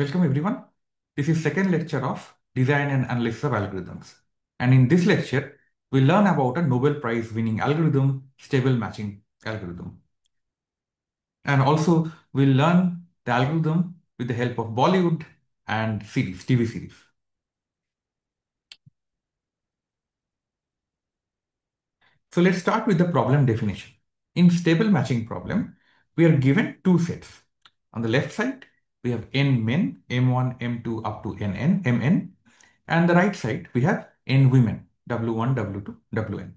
Welcome everyone. This is second lecture of Design and Analysis of Algorithms. And in this lecture, we learn about a Nobel Prize winning algorithm, stable matching algorithm. And also we'll learn the algorithm with the help of Bollywood and series, TV series. So let's start with the problem definition. In stable matching problem, we are given two sets. On the left side, we have n men, m1, m2 up to nn, mn. And the right side, we have n women, w1, w2, wn.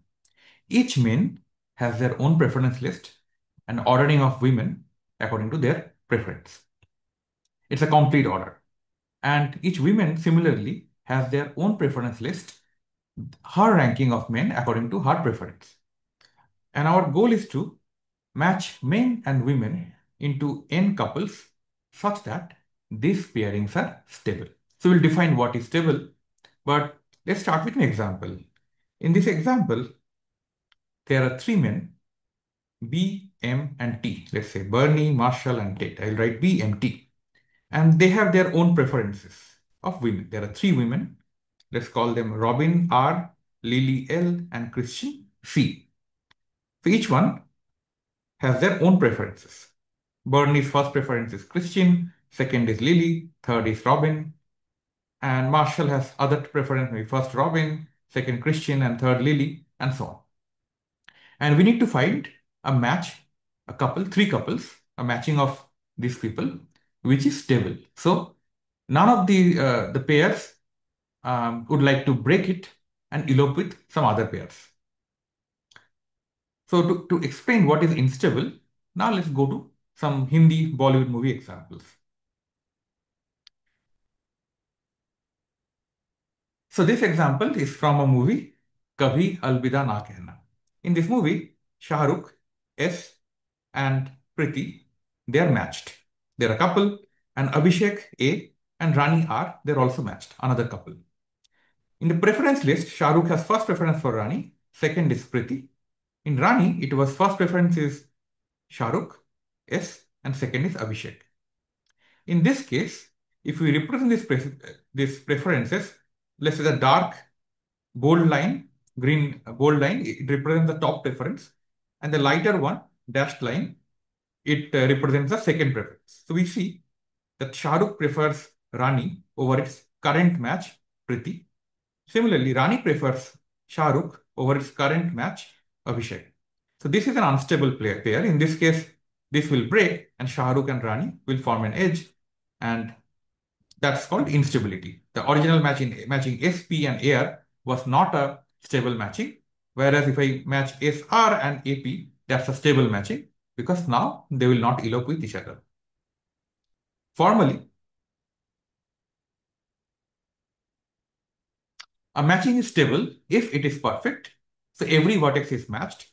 Each men has their own preference list and ordering of women according to their preference. It's a complete order. And each woman similarly has their own preference list, her ranking of men according to her preference. And our goal is to match men and women into n couples such that these pairings are stable. So we'll define what is stable, but let's start with an example. In this example, there are three men, B, M, and T. Let's say Bernie, Marshall, and Ted. I'll write B, M, T. And they have their own preferences of women. There are three women. Let's call them Robin R, Lily L, and Christian C. So each one has their own preferences. Bernie's first preference is Christian, second is Lily, third is Robin, and Marshall has other preference, maybe first Robin, second Christian, and third Lily, and so on. And we need to find a match, a couple, three couples, a matching of these people, which is stable. So none of the uh, the pairs um, would like to break it and elope with some other pairs. So to, to explain what is unstable, now let's go to some Hindi Bollywood movie examples. So this example is from a movie, Kabhi Alvida Na Kehna. In this movie, Shah Rukh, S and Preity, they are matched. They're a couple and Abhishek, A and Rani R, they're also matched, another couple. In the preference list, Shah Rukh has first preference for Rani, second is Preity. In Rani, it was first preference is Shah Rukh, S, and second is Abhishek. In this case, if we represent this pre these preferences, let's say the dark bold line, green bold line, it represents the top preference, and the lighter one, dashed line, it uh, represents the second preference. So we see that Shah Rukh prefers Rani over its current match, Preity. Similarly, Rani prefers Shah Rukh over its current match, Abhishek. So this is an unstable player pair. In this case, this will break and Shah Rukh and Rani will form an edge and that's called instability. The original matching, matching SP and AR was not a stable matching. Whereas if I match SR and AP, that's a stable matching because now they will not elope with each other. Formally, a matching is stable if it is perfect. So every vertex is matched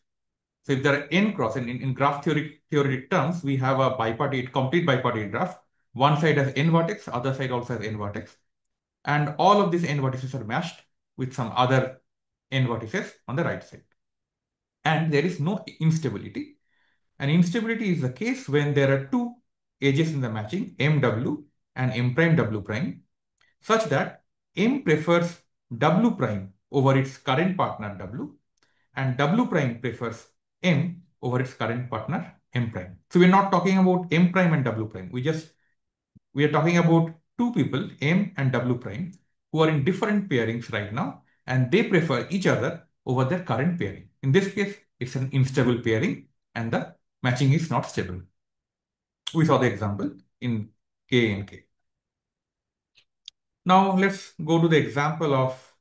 so if there are n cross, in, in, graph theory, theoretic terms, we have a bipartite, complete bipartite graph. One side has n vertex, other side also has n vertex. And all of these n vertices are matched with some other n vertices on the right side. And there is no instability. And instability is the case when there are two edges in the matching, mw and m prime w prime, such that m prefers w prime over its current partner w, and w prime prefers m over its current partner m prime. So we're not talking about m prime and w prime. We just, we are talking about two people, m and w prime, who are in different pairings right now, and they prefer each other over their current pairing. In this case, it's an unstable pairing and the matching is not stable. We saw the example in K and K. Now let's go to the example of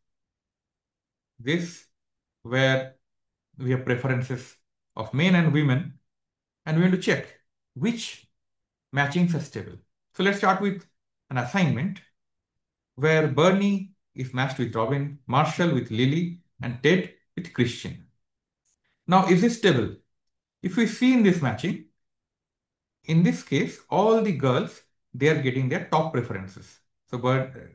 this where we have preferences of men and women, and we want to check which matchings are stable. So let's start with an assignment where Bernie is matched with Robin, Marshall with Lily, and Ted with Christian. Now, is this stable? If we see in this matching, in this case, all the girls, they are getting their top preferences. So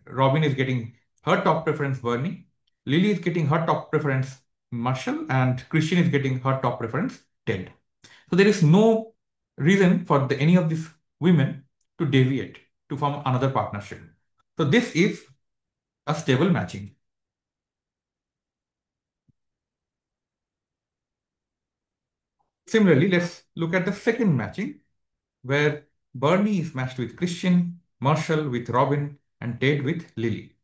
Robin is getting her top preference, Bernie. Lily is getting her top preference, Marshall and Christian is getting her top preference Ted. So there is no reason for the, any of these women to deviate, to form another partnership. So this is a stable matching. Similarly, let's look at the second matching where Bernie is matched with Christian, Marshall with Robin, and Ted with Lily.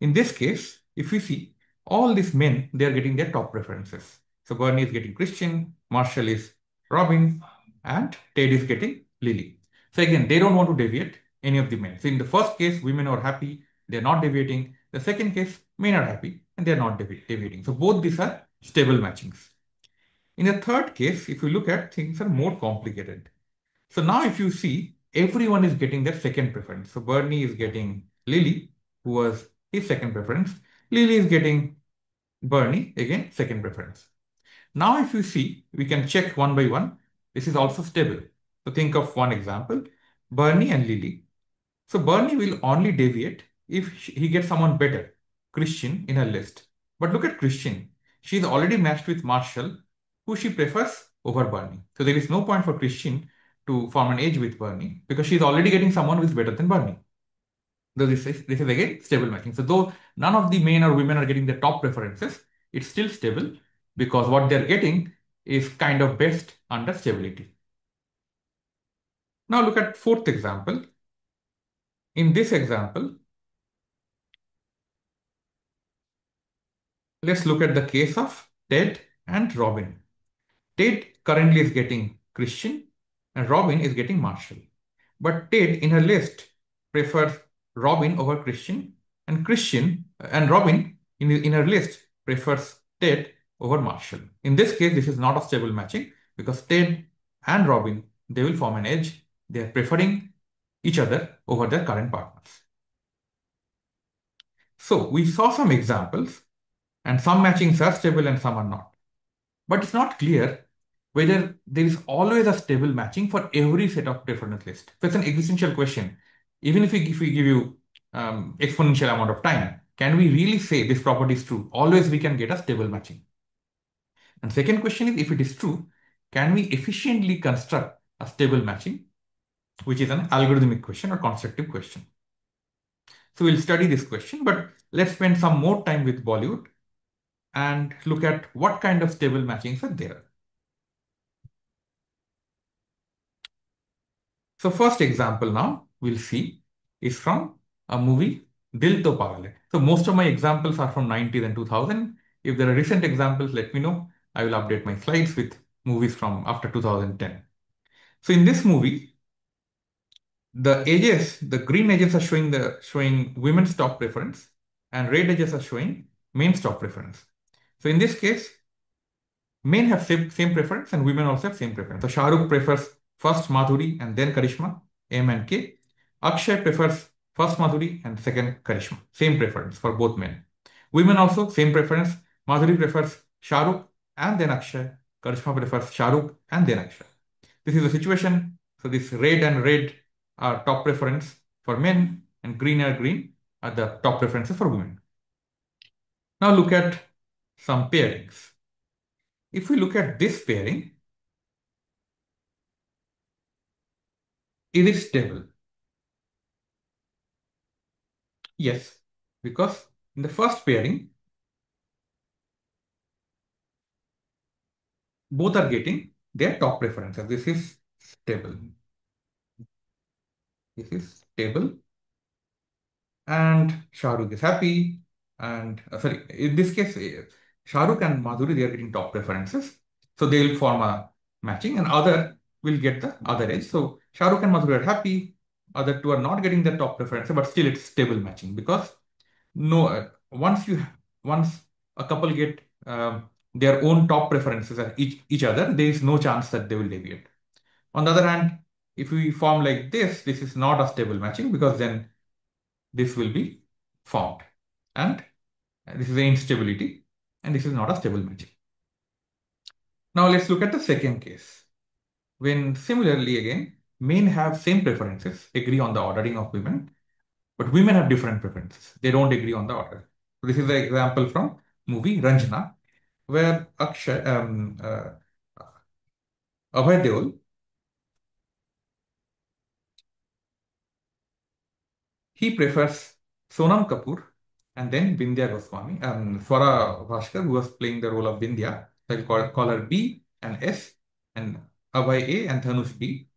In this case, if we see all these men, they are getting their top preferences. So Bernie is getting Christian, Marshall is Robin, and Ted is getting Lily. So again, they don't want to deviate any of the men. So in the first case, women are happy, they're not deviating. The second case, men are happy and they're not devi deviating. So both these are stable matchings. In the third case, if you look at things are more complicated. So now if you see, everyone is getting their second preference. So Bernie is getting Lily, who was his second preference. Lily is getting Bernie, again, second preference. Now if you see, we can check one by one. This is also stable. So think of one example, Bernie and Lily. So Bernie will only deviate if he gets someone better, Christian, in her list. But look at Christian. She is already matched with Marshall, who she prefers over Bernie. So there is no point for Christian to form an edge with Bernie because she is already getting someone who is better than Bernie. This is, this is again stable matching. So though none of the men or women are getting the top preferences, it's still stable because what they're getting is kind of best under stability. Now look at fourth example. In this example, let's look at the case of Ted and Robin. Ted currently is getting Christian and Robin is getting Marshall. But Ted in her list prefers Robin over Christian and Christian uh, and Robin in, in her list prefers Ted over Marshall. In this case, this is not a stable matching because Ted and Robin, they will form an edge. They are preferring each other over their current partners. So we saw some examples and some matchings are stable and some are not. But it's not clear whether there is always a stable matching for every set of preference list. So it's an existential question. Even if we, if we give you um, exponential amount of time, can we really say this property is true? Always we can get a stable matching. And second question is, if it is true, can we efficiently construct a stable matching, which is an algorithmic question or constructive question. So we'll study this question, but let's spend some more time with Bollywood and look at what kind of stable matchings are there. So first example now we'll see is from a movie Dil To Pagal Hai. So most of my examples are from 90s and 2000. If there are recent examples, let me know. I will update my slides with movies from after 2010. So in this movie, the edges, the green edges are showing the showing women's top preference and red edges are showing men's top preference. So in this case, men have same, same preference and women also have same preference. So Shahrukh prefers first Madhuri and then Karishma, M and K. Akshay prefers first Madhuri and second Karishma. Same preference for both men. Women also same preference. Madhuri prefers Shahrukh and then Akshay. Karishma prefers Shahrukh and then Akshay. This is the situation. So this red and red are top preference for men and green and green are the top preferences for women. Now look at some pairings. If we look at this pairing, it is stable. Yes, because in the first pairing, both are getting their top preferences. This is stable. This is stable. And Shahrukh is happy. And uh, sorry, in this case, uh, Shahrukh and Madhuri, they are getting top preferences. So they will form a matching and other will get the other edge. So Shahrukh and Madhuri are happy. Other two are not getting the top preferences, but still it's stable matching because no, uh, once you, once a couple get um, their own top preferences at each, each other, there is no chance that they will deviate. On the other hand, if we form like this, this is not a stable matching because then this will be formed. And this is the instability and this is not a stable matching. Now let's look at the second case. When similarly again, men have same preferences, agree on the ordering of women, but women have different preferences. They don't agree on the order. So this is the example from movie Raanjhanaa, where Akshay, um, uh, Abhay Deol he prefers Sonam Kapoor and then Bindya Goswami, um, Swara Bhaskar, who was playing the role of Bindya. So I'll call, call her B and S, and Abhay A and Dhanush B.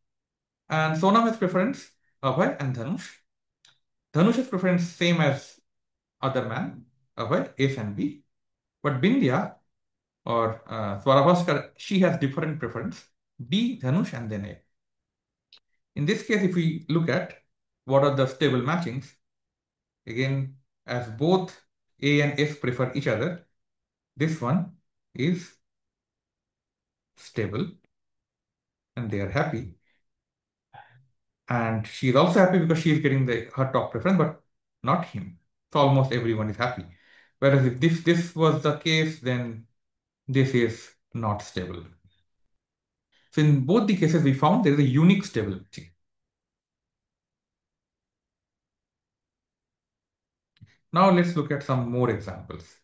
And Sonam has preference Abhay and Dhanush. Dhanush has preference same as other man, Abhay, S and B. But Bindya or uh, Swara Bhaskar, she has different preference, B, Dhanush, and then A. In this case, if we look at what are the stable matchings, again, as both A and S prefer each other, this one is stable and they are happy. And she is also happy because she is getting the her top preference, but not him. So almost everyone is happy. Whereas if this, this was the case, then this is not stable. So in both the cases, we found there is a unique stability. Now let's look at some more examples.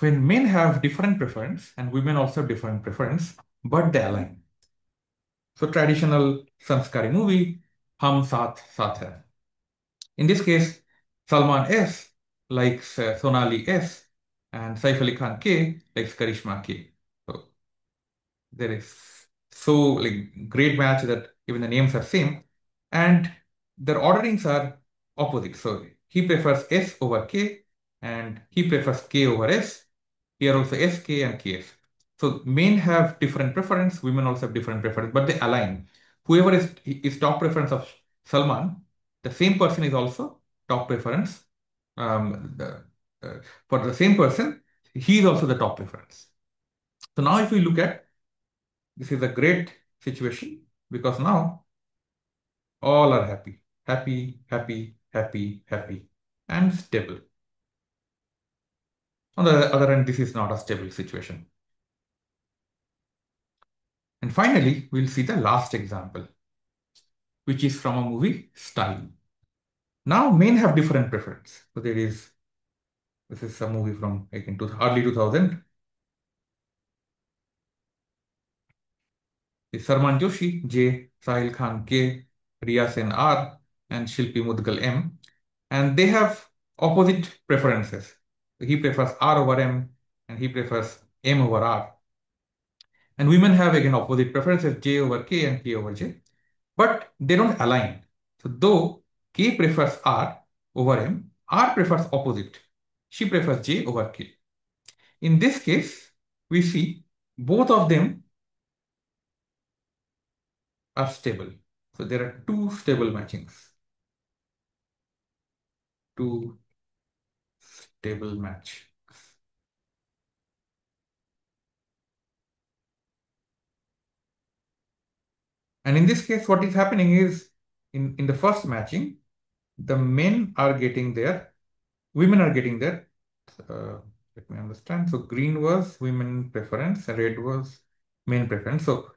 When men have different preference and women also have different preference, but they align. So traditional Sanskari movie, Hum Saath Saath Hai. In this case, Salman S likes uh, Sonali S and Saif Ali Khan K likes Karishma K. So there is so like great match that even the names are same and their orderings are opposite. So he prefers S over K and he prefers K over S. Here also S, K and KS. So men have different preference, women also have different preference, but they align. Whoever is, is top preference of Salman, the same person is also top preference. Um, the, uh, for the same person, he is also the top preference. So now if we look at, this is a great situation because now all are happy, happy, happy, happy, happy, and stable. On the other hand, this is not a stable situation. And finally, we'll see the last example, which is from a movie, Style. Now, men have different preference. So there is, this is a movie from, I think, early 2000. It's Sharman Joshi, J, Sahil Khan, K, Riya Sen, R, and Shilpi Mudgal, M. And they have opposite preferences. He prefers R over M, and he prefers M over R. And women have again opposite preferences, J over K and K over J, but they don't align. So though K prefers R over M, R prefers opposite. She prefers J over K. In this case, we see both of them are stable. So there are two stable matchings. Two stable match. And in this case, what is happening is in, in the first matching, the men are getting there, women are getting there. uh, let me understand. So green was women preference, red was men preference. So,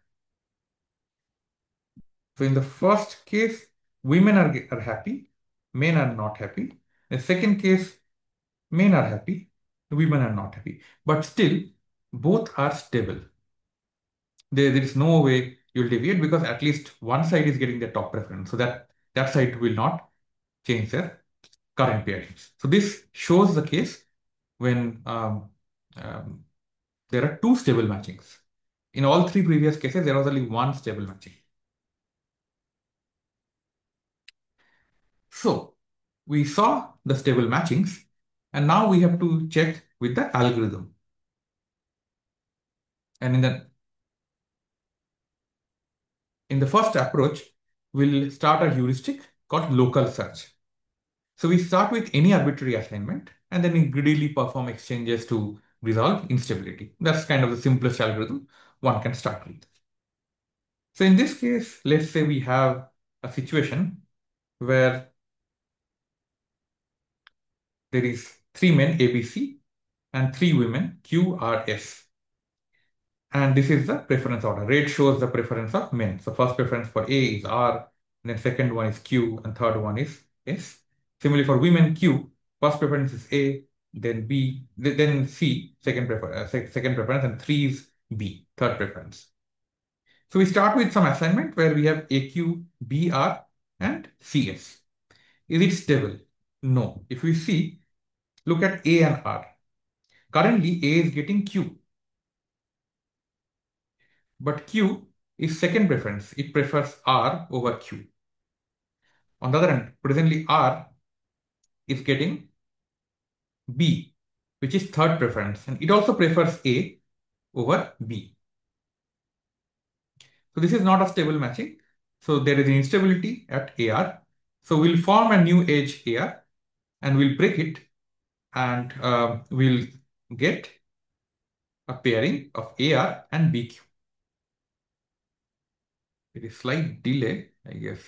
so in the first case, women are, are happy, men are not happy. The second case, men are happy, women are not happy. But still, both are stable. There, there is no way you'll deviate because at least one side is getting the top preference. So that, that side will not change their current pairings. So this shows the case when um, um, there are two stable matchings. In all three previous cases, there was only one stable matching. So we saw the stable matchings and now we have to check with the algorithm. And in the in the first approach, we'll start a heuristic called local search. So we start with any arbitrary assignment and then we greedily perform exchanges to resolve instability. That's kind of the simplest algorithm one can start with. So in this case, let's say we have a situation where there is three men ABC and three women QRS. And this is the preference order. Red shows the preference of men. So first preference for A is R, then second one is Q, and third one is S. Similarly for women, Q, first preference is A, then B, then C, second, prefer uh, second preference, and three is B, third preference. So we start with some assignment where we have AQ, BR, and CS. Is it stable? No. If we see, look at A and R. Currently, A is getting Q. But Q is second preference. It prefers R over Q. On the other hand, presently R is getting B, which is third preference. And it also prefers A over B. So this is not a stable matching. So there is an instability at AR. So we'll form a new edge AR and we'll break it and uh, we'll get a pairing of AR and BQ. There is slight delay, I guess,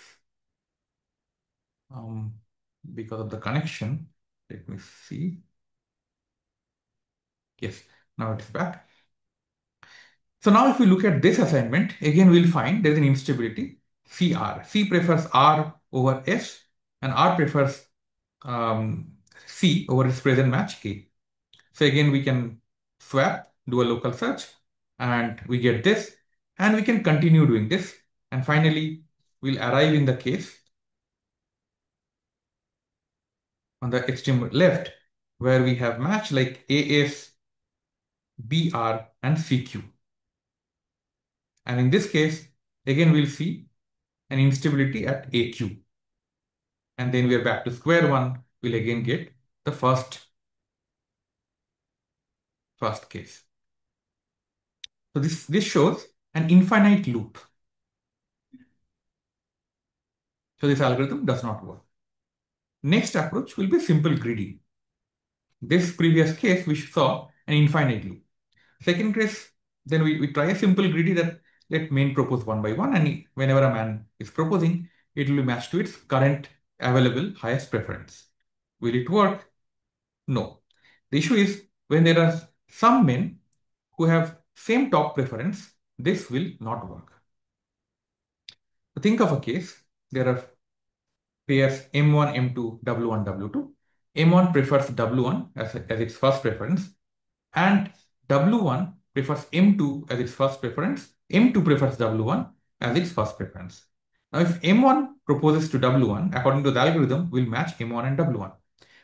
um, because of the connection. Let me see. Yes, now it's back. So now if we look at this assignment, again, we'll find there's an instability, CR. C prefers R over S and R prefers um, C over its present match A. So again, we can swap, do a local search, and we get this, and we can continue doing this. And finally, we'll arrive in the case on the extreme left, where we have match like AS, BR, and CQ. And in this case, again, we'll see an instability at AQ. And then we are back to square one. We'll again get the first, first case. So this, this shows an infinite loop. So this algorithm does not work. Next approach will be simple greedy. This previous case, we saw an infinite loop. Second case, then we, we try a simple greedy that let main propose one by one and whenever a man is proposing, it will be matched to its current available highest preference. Will it work? No. The issue is when there are some men who have same top preference, this will not work. Think of a case, there are pairs M1, M2, W1, W2. M1 prefers W1 as, as its first preference and W1 prefers M2 as its first preference M2 prefers W1 as its first preference. Now, if M1 proposes to W1, according to the algorithm, we'll match M1 and W1.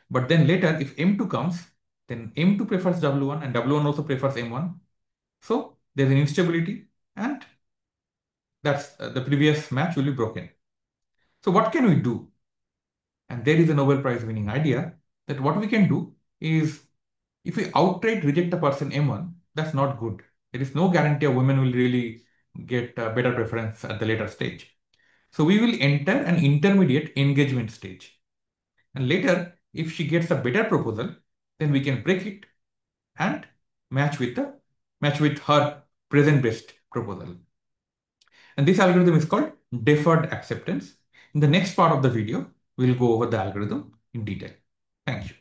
But then later, if M2 comes, then M2 prefers W1 and W1 also prefers M1. So there's an instability and that's uh, the previous match will be broken. So what can we do? And there is a Nobel Prize winning idea that what we can do is if we outright reject a person M1, that's not good. There is no guarantee a woman will really get a better preference at the later stage. So we will enter an intermediate engagement stage. And later, if she gets a better proposal, then we can break it and match with the match with her present best proposal. And this algorithm is called deferred acceptance. In the next part of the video, we'll go over the algorithm in detail. Thank you.